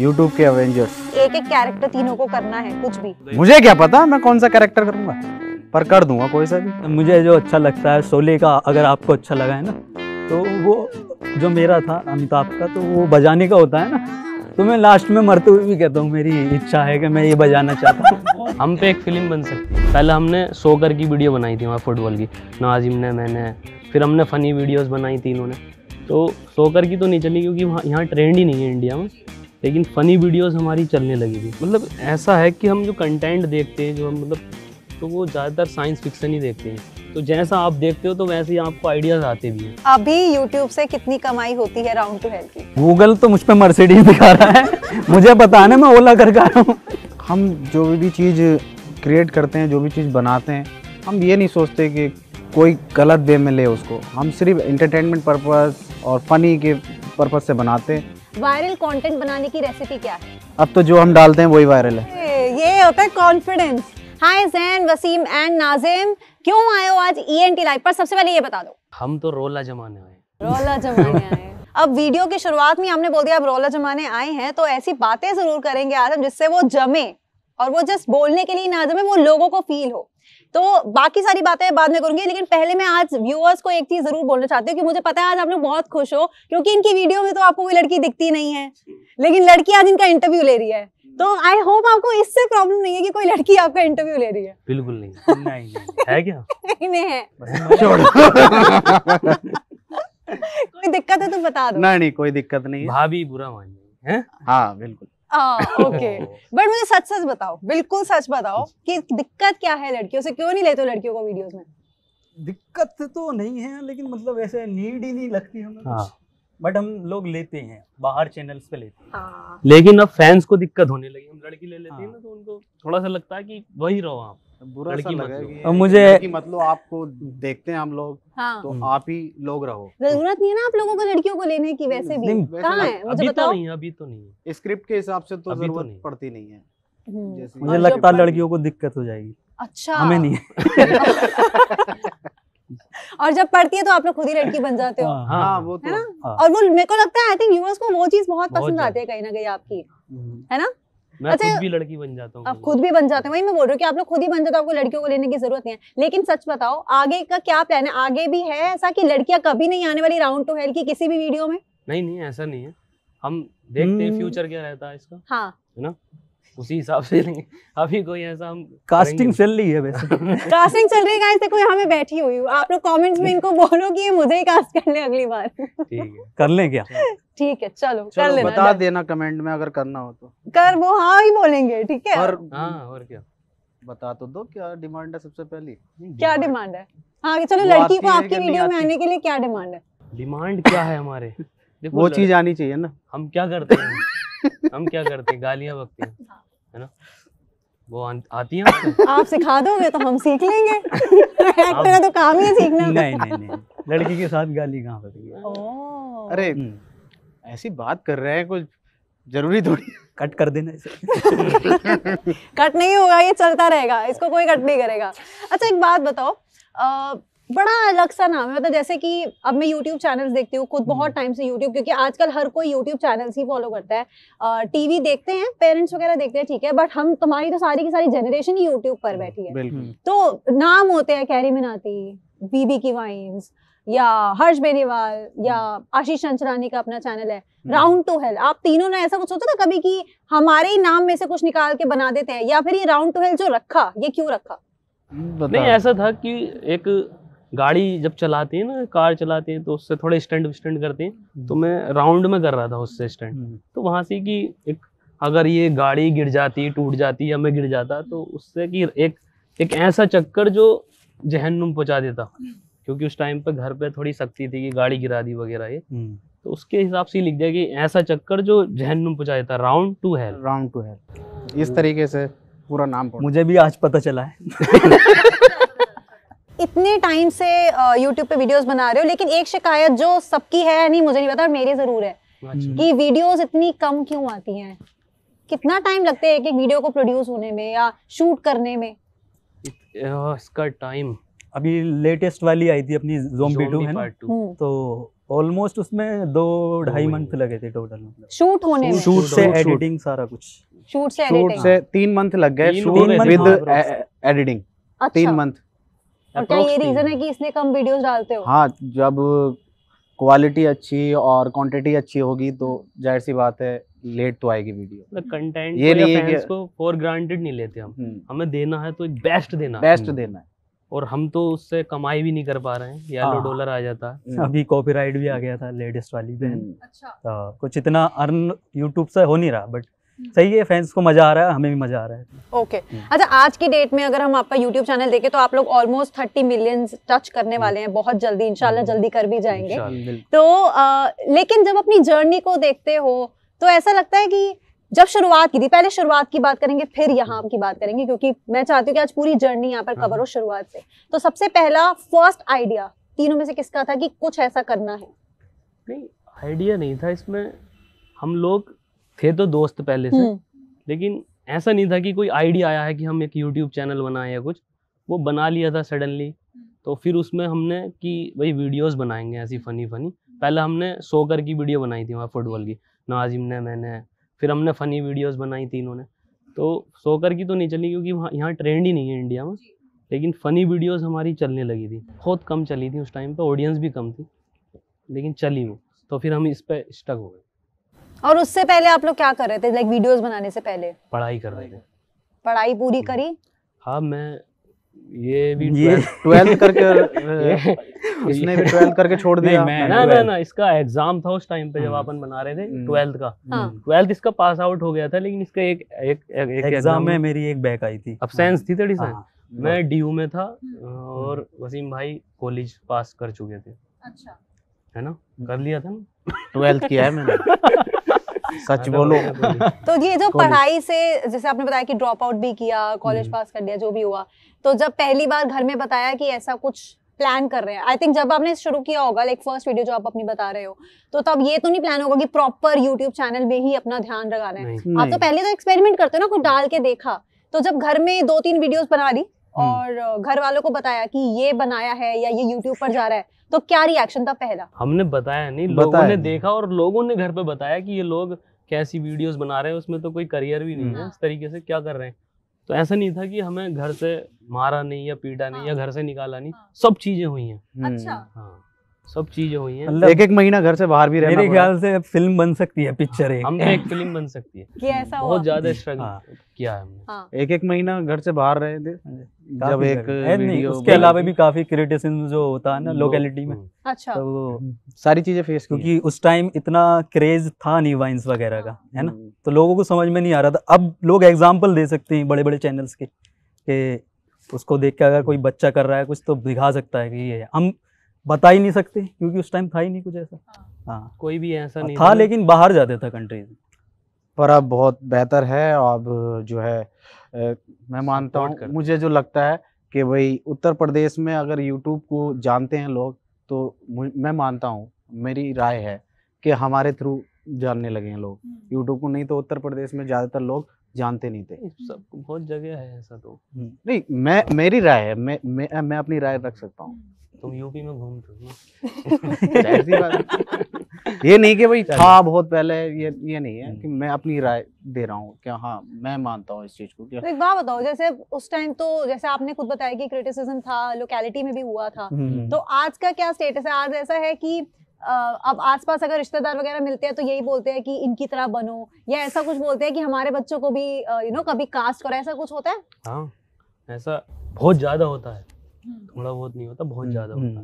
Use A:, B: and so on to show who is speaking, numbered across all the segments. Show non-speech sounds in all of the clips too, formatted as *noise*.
A: YouTube के Avengers
B: एक एक कैरेक्टर तीनों को करना है कुछ भी।
A: मुझे क्या पता? मैं कौन सा कैरेक्टर करूँगा? पर कर दूँगा कोई सा भी।
C: मुझे जो अच्छा लगता है शोले का अगर आपको अच्छा लगा है ना तो वो जो मेरा था अमिताभ का तो वो बजाने का होता है ना। तो मैं लास्ट में मरते हुए भी कहता हूँ मेरी इच्छा है कि मैं ये बजाना चाहता हूँ। *laughs*
D: हम पे एक फ़िल्म बन सकती है। पहले हमने सोकर की वीडियो बनाई थी वहाँ फुटबॉल की। नाजिम ने मैंने फिर हमने फ़नी वीडियोस बनाई थी इन्होंने। तो सोकर की तो नहीं चली क्योंकि वहाँ यहाँ ट्रेंड ही नहीं है इंडिया में। लेकिन फ़नी वीडियोस हमारी चलने लगी थी। मतलब ऐसा है कि हम जो कंटेंट देखते हैं जो हम मतलब तो वो ज़्यादातर साइंस फिक्सन ही देखते हैं। तो जैसा आप देखते हो तो वैसे ही आपको आइडियाज़ आते भी हैं।
B: अभी यूट्यूब से कितनी कमाई होती है राउंड टू हेल्थ की?
C: गूगल तो मुझ पर मर्सिडीज दिखा रहा है। मुझे पता है ना मैं ओला करके आया हूँ।
A: हम जो भी चीज़ क्रिएट करते हैं जो भी चीज़ बनाते हैं हम ये नहीं सोचते कि कोई गलत वे में ले उसको। हम सिर्फ़ इंटरटेनमेंट पर्पस और फनी के पर्पस से बनाते हैं।
B: वायरल कंटेंट बनाने की रेसिपी क्या है?
A: अब तो जो हम डालते हैं वही वायरल है।
B: ये होता है confidence hi Zain Wasim and Nazim क्यों आए हो आज ईएनटी लाइव पर? सबसे पहले ये बता दो।
D: हम तो रोला जमाने आए
B: रोला जमाने आए *laughs* अब वीडियो की शुरुआत में हमने बोल दिया अब रोला जमाने आए हैं तो ऐसी बातें ज़रूर करेंगे आज हम जिससे वो जमे और वो जस्ट बोलने के लिए ना जमे वो लोगों को फील हो। तो बाकी सारी बातें बाद में करूँगी लेकिन पहले मैं आज व्यूअर्स को एक चीज़ ज़रूर बोलना चाहती हूँ कि मुझे पता है आज आप लोग बहुत खुश हो क्योंकि इनकी वीडियो में तो आपको कोई लड़की दिखती नहीं है लेकिन लड़की आज इनका इंटरव्यू ले रही है। तो आई होप आपको इससे प्रॉब्लम नहीं है कि कोई लड़की आपका इंटरव्यू ले रही है।
D: बिल्कुल नहीं। *laughs*
C: नहीं
D: है क्या? *laughs*
B: इन्हें है। *laughs* कोई दिक्कत है तो बता दो।
A: नहीं नहीं कोई दिक्कत नहीं
D: भाभी बुरा मान हैं?
A: हाँ बिल्कुल। *laughs*
B: ओके बट मुझे सच सच बताओ बिल्कुल सच बताओ कि दिक्कत क्या है लड़कियों से? क्यों नहीं लेते हो लड़कियों को वीडियोस में?
C: दिक्कत तो नहीं है लेकिन मतलब ऐसे नीड ही नहीं लगती हमें
D: हाँ।
C: बट हम लोग लेते हैं बाहर चैनल्स पे लेते हैं।
B: हाँ।
D: लेकिन अब फैंस को दिक्कत होने लगी हम लड़की ले लेते हैं
C: हाँ।
D: ना तो उनको थोड़ा सा लगता है कि वही रहो आप।
A: बुरा सा लगा कि
C: मुझे-
A: मतलब आपको देखते हैं हम लोग
B: हाँ।
A: तो। आप ही लोग रहो।
B: ज़रूरत नहीं है ना आप लोगों को लड़कियों को लेने की वैसे भी।
C: नहीं,
A: वैसे
B: कहाँ है? मुझे
D: अभी तो
B: बताओ।
D: नहीं अभी तो नहीं। है
A: स्क्रिप्ट के हिसाब से तो
D: तो
A: ज़रूरत पड़ती नहीं है।
B: हम्म,
A: जैसे
C: मुझे लगता है लड़कियों को दिक्कत हो जाएगी।
B: अच्छा।
C: हमें नहीं। *laughs*
B: और जब पढ़ती है तो आप लोग खुद ही लड़की बन जाते हो।
C: हाँ,
A: हाँ। वो तो
B: है ना?
C: हाँ।
B: और वो मेरे को लगता है आई थिंक व्यूअर्स को वो चीज़ बहुत
D: बहुत
B: पसंद आती है कहीं ना कहीं आपकी।
C: हम्म।
B: है ना?
D: मैं
B: अच्छा,
D: खुद भी लड़की बन जाता हूँ
B: आप खुद भी बन जाते हैं वही मैं बोल रही हूँ कि आप लोग खुद ही बन जाते हो आपको लड़कियों को लेने की ज़रूरत नहीं है। लेकिन सच बताओ आगे का क्या प्लान है? आगे भी है ऐसा कि लड़कियाँ कभी नहीं आने वाली राउंड टू हेल की किसी भी वीडियो में?
D: नहीं नहीं ऐसा नहीं है। हम देखते हैं। फ्यूचर क्या रहता है इसका
B: हाँ।
D: उसी हिसाब से लेंगे अभी कोई ऐसा हम
C: कास्टिंग चल रही है वैसे। *laughs*
B: कास्टिंग चल रही है गाइस देखो यहाँ मैं बैठी हुई हूँ। आप लोग कमेंट्स में इनको बोलो कि ये मुझे ही कास्ट कर ले अगली बार।
D: ठीक है।
C: कर लें क्या?
B: ठीक है चलो कर लेना।
A: बता देना कमेंट में अगर करना हो तो।
B: कर वो हाँ ही बोलेंगे ठीक है?
A: और
D: हाँ और क्या?
A: बता तो दो क्या डिमांड है सबसे पहली?
B: क्या डिमांड है? हाँ चलो लड़की को आपकी वीडियो में आने के लिए क्या डिमांड है?
D: डिमांड क्या है हमारे? *laughs*
A: वो चीज़ आनी चाहिए ना।
D: हम क्या करते हैं? *laughs* हम क्या करते हैं? गालियाँ बकते हैं। है ना? वो आती हैं *laughs*
B: आप सिखा दोगे तो हम सीख लेंगे। एक्टर तो काम ही सीखना।
C: नहीं नहीं नहीं। लड़की के साथ गाली कहाँ है
B: ओह।
A: अरे
C: हम्म,
A: ऐसी बात कर रहे हैं कुछ ज़रूरी थोड़ी
C: कट कर देना इसे। *laughs*
B: कट नहीं होगा ये चलता रहेगा। इसको कोई कट नहीं करेगा। अच्छा एक बात बताओ। अ, बड़ा अलग सा नाम है। मतलब जैसे कि अब मैं यूट्यूब चैनल्स देखती हूँ खुद बहुत टाइम से यूट्यूब क्योंकि आजकल हर कोई यूट्यूब चैनल्स ही फॉलो करता है। टीवी देखते हैं पेरेंट्स वगैरह देखते हैं ठीक है बट हम तुम्हारी तो सारी की सारी जनरेशन ही यूट्यूब पर बैठी है। तो नाम होते हैं कैरी मिनाती बीबी की वाइन्स या हर्ष बेनीवाल या आशीष चंचलानी का अपना चैनल है। राउंड टू हेल आप तीनों ने ऐसा कुछ सोचा था कभी कि हमारे ही नाम में से कुछ निकाल के बना देते हैं या फिर ये राउंड टू हेल जो रखा ये क्यों रखा?
D: नहीं ऐसा था कि एक गाड़ी जब चलाते हैं ना कार चलाते हैं तो उससे थोड़े स्टंट स्टंट करते हैं। तो मैं राउंड में कर रहा था उससे स्टंट
C: हम्म,
D: तो वहाँ से कि एक अगर ये गाड़ी गिर जाती टूट जाती या मैं गिर जाता तो उससे कि एक एक ऐसा चक्कर जो जहन्नुम पहुँचा देता। क्योंकि उस टाइम पे घर पे थोड़ी सख्ती थी कि गाड़ी गिरा दी वगैरह ये।
C: हम्म।
D: तो उसके हिसाब से लिख दिया कि ऐसा चक्कर जो जहन्नुम पहुँचा देता round two hell
A: round two है इस तरीके से पूरा नाम
C: मुझे भी आज पता चला है। *laughs*
B: इतने टाइम से यूट्यूब पे वीडियोस बना रहे हो लेकिन एक शिकायत जो सबकी है नहीं मुझे नहीं पता और मेरी ज़रूर है
D: अच्छा।
B: कि वीडियोस इतनी कम क्यों आती हैं? कितना टाइम लगता है एक एक वीडियो को प्रोड्यूस होने में या शूट करने में?
D: इसका टाइम
C: अभी लेटेस्ट वाली आई थी अपनी जोम्बी टू है ना?
B: हम्म,
C: तो ऑलमोस्ट उसमें दो ढाई मंथ लगे थे टोटल मतलब।
B: शूट होने में?
C: शूट से. एडिटिंग सारा कुछ।
B: शूट से
A: शूट
B: एडिटिंग
A: से तीन मंथ लग गए शूट विद एडिटिंग तीन मंथ
B: और क्या ये रीजन है कि इसलिए कम वीडियोस डालते हो।
A: हाँ जब क्वालिटी अच्छी और क्वांटिटी अच्छी होगी तो ज़ाहिर सी बात है लेट तो आएगी वीडियो
D: मतलब कंटेंट
A: ये नहीं है
D: फैंस को फॉर ग्रांटेड नहीं लेते हम। हमें देना है तो एक बेस्ट देना
A: बेस्ट देना है।
D: और हम तो उससे कमाई भी नहीं कर पा रहे हैं येलो
C: हाँ।
D: डॉलर आ जाता। है
C: अभी कॉपीराइट भी आ गया था लेटेस्ट वाली पे
A: हम्म,
B: अच्छा।
C: तो कुछ इतना अर्न यूट्यूब से हो नहीं रहा बट सही है फैंस को मज़ा आ रहा है हमें भी मज़ा आ रहा है।
B: Okay okay. अच्छा आज की डेट में अगर हम आपका यूट्यूब चैनल देखें तो आप लोग ऑलमोस्ट थर्टी मिलियन टच करने वाले हैं बहुत जल्दी इंशाल्लाह जल्दी कर भी जाएँगे। तो अ, लेकिन जब अपनी जर्नी को देखते हो तो ऐसा लगता है कि जब शुरुआत की थी पहले शुरुआत की बात करेंगे फिर यहाँ की बात करेंगे क्योंकि मैं चाहती हूँ कि आज पूरी जर्नी यहाँ पर कवर हो शुरुआत से। तो सबसे पहला फ़र्स्ट आइडिया तीनों में से किसका था कि कुछ ऐसा करना है?
D: नहीं आइडिया नहीं था इसमें। हम लोग थे तो दोस्त पहले से
B: हम्म,
D: लेकिन ऐसा नहीं था कि कोई आइडिया आया है कि हम एक यूट्यूब चैनल बनाए या कुछ। वो बना लिया था सडनली तो फिर उसमें हमने कि भाई वीडियोस बनाएँगे ऐसी फनी फनी पहले हमने सोकर की वीडियो बनाई थी वहाँ फुटबॉल की नाजिम ने मैंने फिर हमने फनी वीडियोस बनाई थी इन्होंने। तो सोकर की तो नहीं चली क्योंकि वहाँ यहाँ ट्रेंड ही नहीं है इंडिया में लेकिन फ़नी वीडियोस हमारी चलने लगी थी। बहुत कम चली थी उस टाइम पे ऑडियंस भी कम थी लेकिन चली वो। तो फिर हम इस पर स्टक हो गए।
B: और उससे पहले आप लोग क्या कर रहे थे? लाइक वीडियोस बनाने से पहले।
D: पढ़ाई कर रहे थे।
B: पढ़ाई पूरी करी?
D: हाँ मैं ये भी
C: ये
A: ट्वेल्थ करके *laughs* इसने भी *laughs* ट्वेल्थ करके छोड़ दिया।
C: मैं-
D: ना ना ना इसका एग्ज़ाम था उस टाइम पे जब
C: हम्म।
D: अपन बना रहे थे
A: हम्म।
D: ट्वेल्थ का।
B: हाँ।
D: ट्वेल्थ इसका पास आउट हो गया था लेकिन इसका एक एक एक,
C: एग्ज़ाम में मेरी एक बैक आई थी।
D: अब्सेंस थी थोड़ी सा।
C: हाँ,
D: मैं डीयू में था और वसीम भाई कॉलेज पास कर चुके थे।
B: अच्छा।
D: है ना? कर लिया था ना? *laughs*
A: ट्वेल्थ किया है मैंने। सच
D: हाँ,
A: बोलो। *laughs*
D: तो
B: ये जो पढ़ाई से जैसे आपने बताया कि ड्रॉप आउट भी किया कॉलेज
C: हम्म।
B: पास कर दिया जो भी हुआ तो जब पहली बार घर में बताया कि ऐसा कुछ प्लान कर रहे हैं आई थिंक जब आपने शुरू किया होगा लाइक फ़र्स्ट वीडियो जो आप अपनी बता रहे हो तो तब ये तो नहीं प्लान होगा कि प्रॉपर यूट्यूब चैनल में ही अपना ध्यान लगाना है।
D: नहीं।
B: आप तो पहले तो एक्सपेरिमेंट करते हो ना कुछ डाल के देखा तो जब घर में दो तीन वीडियोस बना ली
C: हम्म।
B: और घर वालों को बताया कि ये बनाया है या ये यूट्यूब पर जा रहा है तो क्या रिएक्शन था पहला
D: हमने बताया नहीं लोगों ने
A: नहीं।
D: देखा और लोगों ने घर पे बताया कि ये लोग कैसी वीडियोस बना रहे हैं उसमें तो कोई करियर भी नहीं है
B: हम्म।
D: इस तरीके से क्या कर रहे हैं तो ऐसा नहीं था कि हमें घर से मारा नहीं या पीटा नहीं या घर से निकाला नहीं
B: हाँ।
D: सब चीज़ें हुई हैं
A: अच्छा
D: हाँ सब चीज़ें हुई हैं।
C: मतलब
A: एक एक महीना घर से बाहर भी रहना
C: मेरे ख्याल से फ़िल्म बन सकती है पिक्चर एक।
D: हम एक फ़िल्म बन सकती है।
B: कि ऐसा
D: बहुत ज़्यादा स्ट्रगल
C: हाँ।
D: किया है हमने।
B: हाँ।
A: एक एक महीना घर से बाहर रहे थे जब एक।
C: है
A: वीडियो
C: उसके अलावा भी काफ़ी क्रिटिसिज्म जो होता है ना लोकेलिटी में।
D: हम्म।
B: अच्छा।
C: तो वो
A: सारी चीज़ें फेस
C: क्योंकि उस टाइम इतना क्रेज था नहीं वाइन्स वगैरह का है ना?
A: हम्म।
C: तो लोगों को समझ में नहीं आ रहा था। अब लोग एग्ज़ाम्पल दे सकते हैं बड़े बड़े चैनल्स के कि उसको देख के अगर कोई बच्चा कर रहा है कुछ तो दिखा सकता है कि ये हम बता ही नहीं सकते क्योंकि उस टाइम था ही नहीं कुछ ऐसा। हाँ।
D: कोई भी ऐसा नहीं
C: था लेकिन बाहर जाते था कंट्रीज़
A: पर अब बहुत बेहतर है अब जो है मैं मानता हूँ मुझे जो लगता है कि भाई उत्तर प्रदेश में अगर यूट्यूब को जानते हैं लोग तो मैं मानता हूँ मेरी राय है कि हमारे थ्रू जानने लगे हैं लोग। यूट्यूब को नहीं तो उत्तर प्रदेश में ज़्यादातर लोग जानते नहीं थे।
D: सब बहुत जगह है ऐसा तो।
A: नहीं मैं मेरी राय है मैं मैं, मैं अपनी राय रख सकता हूँ।
D: तुम *laughs* यूपी में घूमते हो। *laughs*
A: ये नहीं कि भाई था बहुत पहले ये ये नहीं है कि मैं अपनी राय दे रहा हूँ कि हाँ मैं मानता हूँ इस चीज़ को
B: तो एक बात बताओ जैसे उस टाइम तो जैसे आपने खुद बताया कि क्रिटिसिज्म था लोकेलिटी में भी हुआ था।
C: हम्म।
B: तो आज का क्या स्टेटस है? आज ऐसा है कि अब आसपास अगर रिश्तेदार वगैरह मिलते हैं तो यही बोलते हैं कि इनकी तरह बनो या ऐसा कुछ बोलते हैं कि हमारे बच्चों को भी यू नो कभी कास्ट करो ऐसा कुछ होता है?
D: हाँ ऐसा बहुत ज़्यादा होता है। थोड़ा बहुत नहीं होता बहुत ज़्यादा
C: हम्म।
D: होता।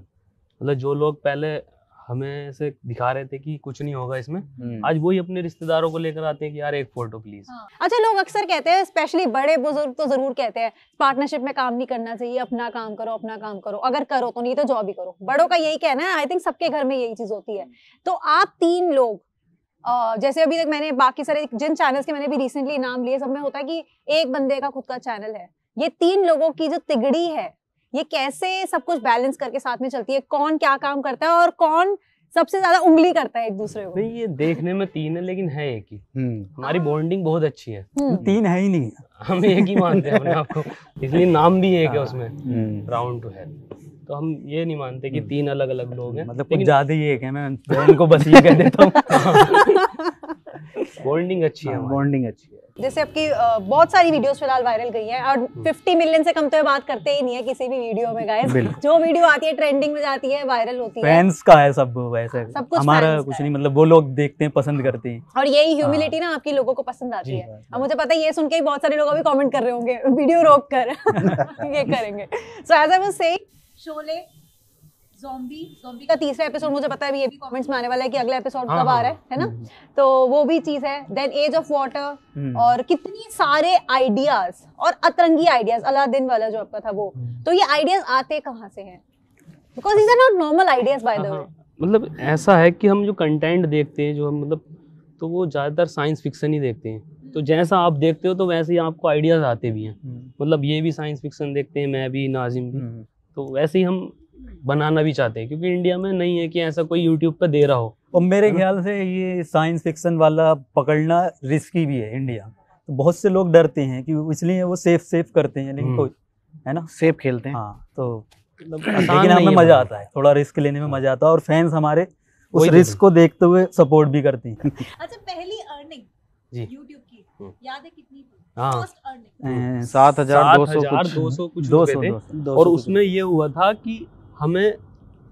D: मतलब जो लोग पहले हमें ऐसे दिखा रहे थे कि कुछ नहीं होगा इसमें
A: हम्म,
D: आज वही अपने रिश्तेदारों को लेकर आते हैं कि यार एक फ़ोटो प्लीज़
B: अच्छा लोग अक्सर कहते हैं स्पेशली बड़े बुज़ुर्ग तो ज़रूर कहते हैं पार्टनरशिप में काम नहीं करना चाहिए अपना काम करो अपना काम करो। अगर करो तो नहीं तो जॉब ही करो। बड़ों का यही कहना है आई थिंक सबके घर में यही चीज़ होती है। तो आप तीन लोग अ, जैसे अभी तक मैंने बाकी सारे जिन चैनल्स के मैंने भी रिसेंटली नाम लिए सब में होता है कि एक बंदे का खुद का चैनल है। ये तीन लोगों की जो तिगड़ी है ये कैसे सब कुछ बैलेंस करके साथ में चलती है? कौन क्या काम करता है और कौन सबसे ज़्यादा उंगली करता है एक दूसरे को?
D: नहीं ये देखने में तीन है लेकिन है एक ही।
A: हम्म,
D: हमारी बॉन्डिंग बहुत अच्छी है।
B: हम्म,
C: तीन है ही नहीं।
D: हम एक ही मानते हैं अपने आप को। इसलिए नाम भी एक है
C: हाँ।
D: उसमें।
A: हम्म।
D: राउंड टू हेल तो हम ये नहीं मानते कि तीन अलग अलग लोग हैं
C: मतलब कुछ ज़्यादा ही एक है मैं बहन को बस ये कह देता हूँ। *laughs*
D: बॉन्डिंग अच्छी है
A: बॉन्डिंग अच्छी है।
B: जैसे आपकी बहुत सारी वीडियोस फ़िलहाल वायरल गई हैं और
C: हम्म।
B: 50 मिलियन से कम तो ये बात करते ही नहीं है किसी भी वीडियो में गाइस जो वीडियो आती है ट्रेंडिंग में जाती है वायरल होती है।
C: फैंस का है सब वैसे।
B: सब कुछ
C: हमारा कुछ नहीं मतलब वो लोग देखते हैं पसंद करते हैं।
B: और यही ह्यूमिलिटी ना आपकी लोगों को पसंद आती है।
C: बस,
B: अब मुझे पता है ये सुन के बहुत सारे लोग अभी कॉमेंट कर रहे होंगे वीडियो रोक कर। *laughs* ये करेंगे। So as I was saying Sholay का तीसरा एपिसोड मुझे पता है ये भी कमेंट्स में आने वाला है कि अगला एपिसोड
D: हाँ,
B: कब आ
D: हाँ,
B: रहा है है ना? तो वो भी चीज़ है। Then age of water
C: hmm.
B: और कितनी सारे आइडियाज़ और अतरंगी आइडियाज़ अलादीन वाला जो आपका था वो।
C: हम्म।
B: तो ये आइडियाज़ आते कहाँ से हैं? Because these are not normal ideas by the way
D: मतलब ऐसा है कि हम जो कंटेंट देखते हैं जो हम मतलब तो वो ज़्यादातर साइंस ही देखते हैं। तो जैसा आप देखते हो तो वैसे ही आपको आइडियाज़ आते भी हैं।
C: हम्म,
D: मतलब ये भी साइंस फिक्शन देखते हैं मैं भी नाजिम भी।
C: हम्म।
D: तो वैसे ही हम बनाना भी चाहते हैं क्योंकि इंडिया में नहीं है कि ऐसा कोई यूट्यूब पे दे रहा हो।
C: और मेरे ख्याल से ये साइंस फिक्शन वाला पकड़ना रिस्की भी है इंडिया तो बहुत से लोग डरते हैं कि इसलिए वो सेफ़ सेफ़ करते हैं लेकिन
D: हम्म।
C: कोई है ना?
A: सेफ़ खेलते हैं।
C: हाँ तो
D: मतलब *clears throat*
C: लेकिन हमें मज़ा आता है। थोड़ा रिस्क लेने में मज़ा आता है और फैंस हमारे उस
D: तो।
C: रिस्क को देखते हुए सपोर्ट भी करते हैं। *laughs*
B: अच्छा पहली अर्निंग
D: जी।
B: YouTube की
D: हम्म।
B: याद है कितनी
D: हाँ।
B: फ़र्स्ट अर्निंग
A: सात हज़ार दो सौ कुछ।
D: दो सौ और उसमें ये हुआ था कि हमें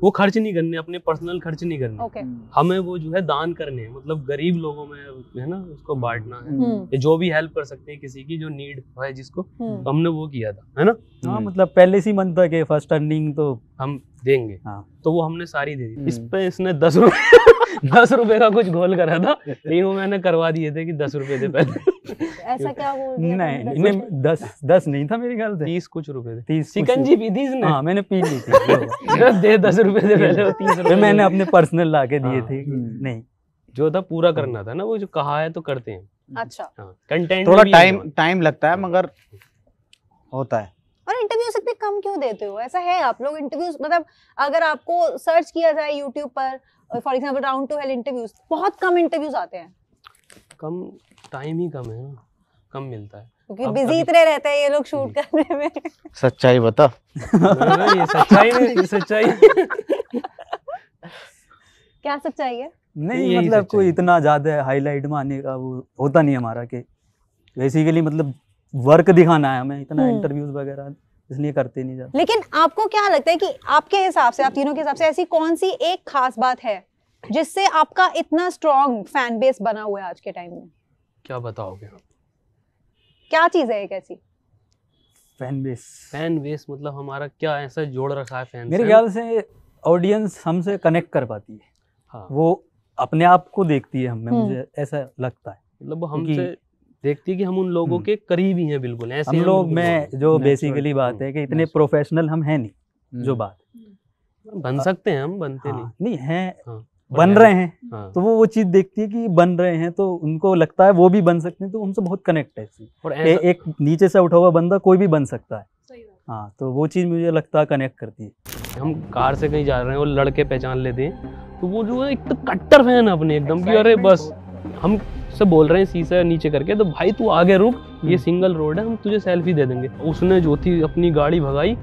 D: वो खर्च नहीं करने अपने पर्सनल खर्च नहीं करने।
B: ओके
D: हमें वो जो है दान करने हैं मतलब गरीब लोगों में है ना उसको बांटना है।
B: हम्म।
D: या जो भी हेल्प कर सकते हैं किसी की जो नीड है जिसको
B: हम्म।
D: तो हमने वो किया था है ना?
C: हाँ मतलब पहले से मन था कि फ़र्स्ट अर्निंग तो
D: हम देंगे।
C: हाँ।
D: तो वो हमने सारी दे दी। इस
A: हम्म।
D: पे इसने दस रुपए *laughs* दस रुपए का कुछ घोल करा था। *laughs* लेकिन वो मैंने करवा दिए थे कि दस रुपए दे पहले।
B: ऐसा *laughs* क्या हो दिया
C: नहीं
B: तुमने?
C: नहीं दस दस नहीं था मेरे ख्याल से
D: तीस कुछ रुपए थे
C: तीस
D: जी पी थी इसने?
C: हाँ मैंने पी ली थी *laughs*
D: दे दस रुपए दे पहले तीस रुपए
C: मैंने अपने पर्सनल ला के दिए
D: हाँ।
C: थे।
A: हम्म।
C: नहीं।
D: जो था पूरा करना था ना वो जो कहा है तो करते हैं।
B: अच्छा।
D: हाँ कंटेंट
A: थोड़ा टाइम टाइम लगता है मगर होता है।
B: और इंटरव्यूज़ इतने कम क्यों देते हो? ऐसा है आप लोग इंटरव्यूज़ मतलब अगर आपको सर्च किया जाए यूट्यूब पर for example round two hell interviews बहुत कम इंटरव्यूज़ आते हैं।
D: कम टाइम ही कम है ना कम मिलता है।
B: क्योंकि बिज़ी इतने रहते हैं ये लोग शूट *laughs* करने में।
A: सच्चाई बता।
D: ये सच्चाई नहीं ये सच्चाई।
B: क्या सच्चाई है?
C: नहीं
D: यही
C: मतलब कोई इतना ज़्यादा हाईलाइट में आने का वो होता नहीं हमारा कि बेसिकली मतलब वर्क दिखाना है हमें इतना
B: हम्म।
C: इंटरव्यूज़ वगैरह इसलिए करते नहीं जाते
B: लेकिन आपको क्या लगता है कि आपके हिसाब से आप तीनों के हिसाब से ऐसी कौन सी एक खास बात है जिससे आपका इतना स्ट्रॉन्ग फ़ैन बेस बना हुआ है आज के टाइम में।
D: क्या बताओगे आप?
B: क्या चीज़ है एक ऐसी?
C: फ़ैन बेस
D: फ़ैन बेस मतलब हमारा क्या ऐसा जोड़ रखा है फ़ैन
C: मेरे ख्याल से ऑडियंस हमसे कनेक्ट कर पाती है।
D: हाँ।
C: वो अपने आप को देखती है हमें
B: हम्म।
C: मुझे ऐसा लगता है।
D: मतलब हमसे देखती है कि हम उन लोगों
C: हम्म।
D: के करीब ही हैं बिल्कुल ऐसे
C: हम लोग में जो बेसिकली बात है कि इतने प्रोफेशनल हम हैं नहीं जो बात
D: बन सकते हैं हम बनते नहीं।
C: हाँ, नहीं है
D: हाँ,
C: बन रहे हैं।
D: हाँ।
C: तो वो वो चीज़ देखती है कि बन रहे हैं तो उनको लगता है वो भी बन सकते हैं तो उनसे बहुत कनेक्ट है
D: और
C: ए, एक नीचे से उठा हुआ बंदा कोई भी बन सकता है। हाँ तो वो चीज़ मुझे लगता है कनेक्ट करती है।
D: हम कार से कहीं जा रहे हैं और लड़के पहचान लेते हैं तो वो जो है एक तो कट्टर फ़ैन है अपने एकदम कि अरे बस हम से बोल रहे हैं शीशे नीचे करके तो भाई तू आगे रुक
C: हम्म।
D: ये सिंगल रोड है हम तुझे सेल्फी दे देंगे। उसने जो थी अपनी गाड़ी भगाई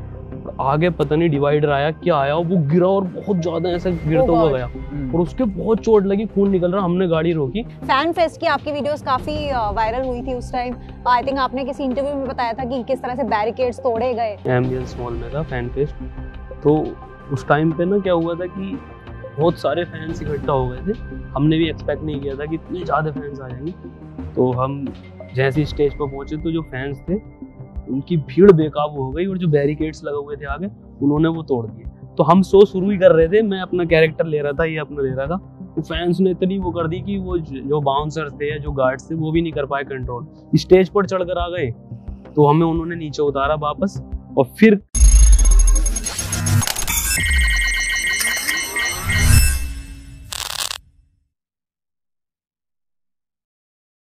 D: और आगे पता नहीं डिवाइडर आया क्या आया वो गिरा और बहुत ज़्यादा ऐसे गिरता हुआ गया। और उसके बहुत चोट लगी खून निकल रहा हमने गाड़ी रोकी।
B: फ़ैन फेस्ट की आपकी वीडियोस काफ़ी वायरल हुई थी उस टाइम आई थिंक आपने किसी इंटरव्यू में बताया था कि किस तरह से बैरिकेड्स तोड़े गए।
D: एम्बियंस मॉल में था फ़ैन फेस्ट तो उस टाइम पे ना क्या हुआ था कि बहुत सारे फैंस इकट्ठा हो गए थे। हमने भी एक्सपेक्ट नहीं किया था कि इतने ज़्यादा फैंस आ जाएँगे। तो हम जैसे स्टेज पर पहुँचे तो जो फैंस थे उनकी भीड़ बेकाबू हो गई और जो बैरिकेड्स लगे हुए थे आगे, उन्होंने वो तोड़ दिए। तो हम शो शुरू ही कर रहे थे, मैं अपना कैरेक्टर ले रहा था, ये अपना ले रहा था। तो फैंस ने इतनी वो कर दी कि वो जो बाउंसर थे या जो गार्ड्स थे, वो भी नहीं कर पाए कंट्रोल स्टेज पर चढ़कर आ गए तो हमें उन्होंने नीचे उतारा वापस और फिर